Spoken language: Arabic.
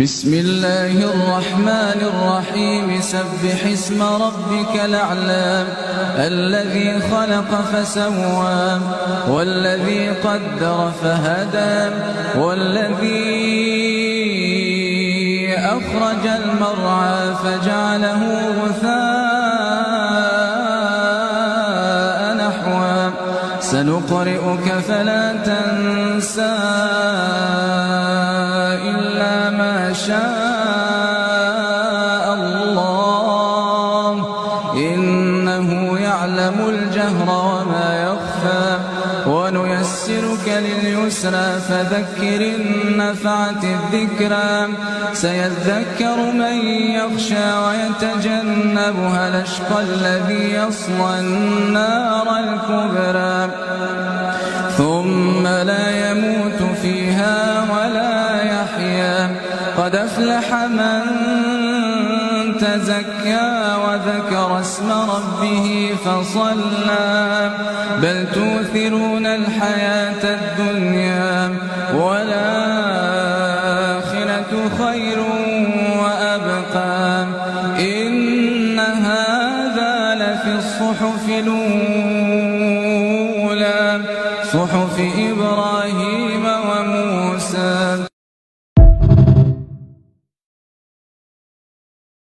بسم الله الرحمن الرحيم. سبح اسم ربك الأعلى. الذي خلق فسوى. والذي قدر فهدى. والذي أخرج المرعى فجعله غثاء نحوا سنقرئك فلا تنسى إلا شاء الله. إنه يعلم الجهر وما يخفى. ونيسرك لليسرى فذكر النفعة الذكرى. سيذكر من يخشى ويتجنبها الأشقى الذي يصلى النار الكبرى. ثم لا يموت فيها قد أفلح من تزكى وذكر اسم ربه فصلى. بل توثرون الحياة الدنيا والآخرة خير وأبقى. إن هذا لفي الصحف الأولى. صحف إبراهيم